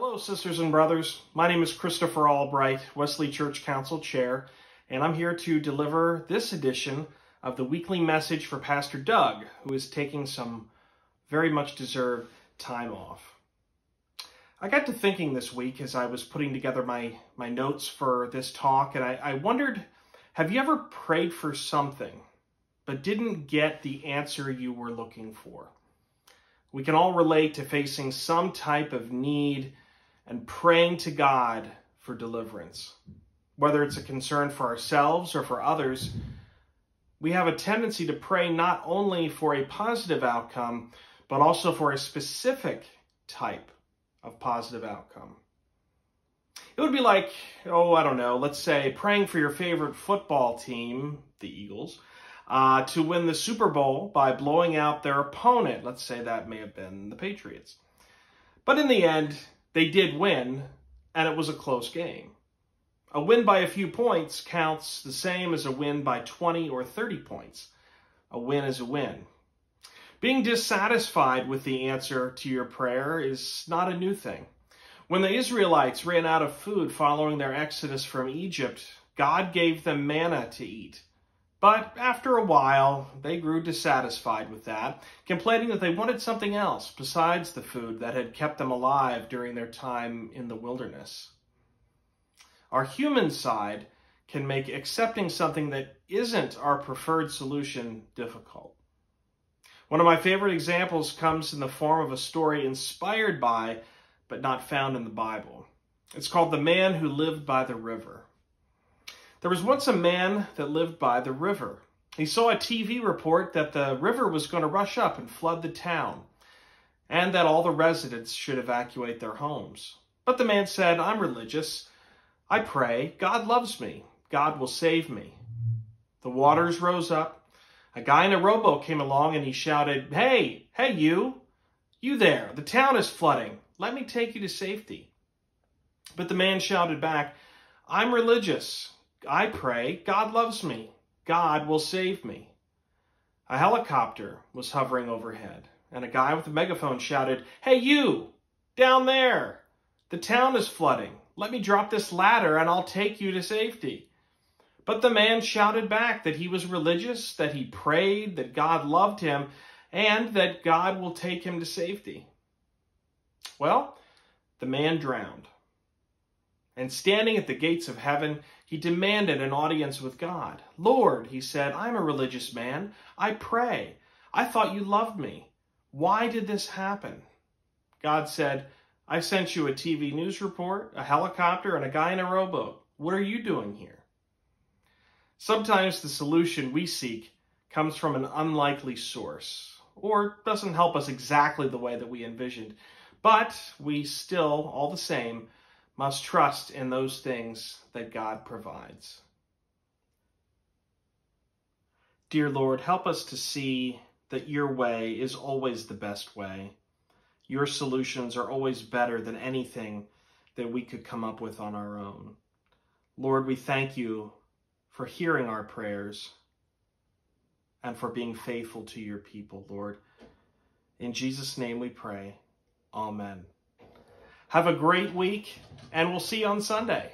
Hello, sisters and brothers. My name is Christopher Albright, Wesley Church Council Chair, and I'm here to deliver this edition of the weekly message for Pastor Doug, who is taking some very much deserved time off. I got to thinking this week as I was putting together my, my notes for this talk, and I, I wondered have you ever prayed for something but didn't get the answer you were looking for? We can all relate to facing some type of need and praying to God for deliverance. Whether it's a concern for ourselves or for others, we have a tendency to pray not only for a positive outcome, but also for a specific type of positive outcome. It would be like, oh, I don't know, let's say praying for your favorite football team, the Eagles, uh, to win the Super Bowl by blowing out their opponent. Let's say that may have been the Patriots. But in the end, they did win, and it was a close game. A win by a few points counts the same as a win by 20 or 30 points. A win is a win. Being dissatisfied with the answer to your prayer is not a new thing. When the Israelites ran out of food following their exodus from Egypt, God gave them manna to eat. But after a while, they grew dissatisfied with that, complaining that they wanted something else besides the food that had kept them alive during their time in the wilderness. Our human side can make accepting something that isn't our preferred solution difficult. One of my favorite examples comes in the form of a story inspired by, but not found in the Bible. It's called The Man Who Lived by the River. There was once a man that lived by the river. He saw a TV report that the river was going to rush up and flood the town, and that all the residents should evacuate their homes. But the man said, I'm religious. I pray. God loves me. God will save me. The waters rose up. A guy in a rowboat came along and he shouted, Hey, hey, you! You there! The town is flooding. Let me take you to safety. But the man shouted back, I'm religious. I pray, God loves me. God will save me. A helicopter was hovering overhead, and a guy with a megaphone shouted, Hey, you! Down there! The town is flooding. Let me drop this ladder and I'll take you to safety. But the man shouted back that he was religious, that he prayed, that God loved him, and that God will take him to safety. Well, the man drowned. And standing at the gates of heaven, he demanded an audience with God. Lord, he said, I'm a religious man. I pray. I thought you loved me. Why did this happen? God said, I sent you a TV news report, a helicopter, and a guy in a rowboat. What are you doing here? Sometimes the solution we seek comes from an unlikely source or doesn't help us exactly the way that we envisioned, but we still, all the same, must trust in those things that God provides. Dear Lord, help us to see that your way is always the best way. Your solutions are always better than anything that we could come up with on our own. Lord, we thank you for hearing our prayers and for being faithful to your people, Lord. In Jesus' name we pray. Amen. Have a great week, and we'll see you on Sunday.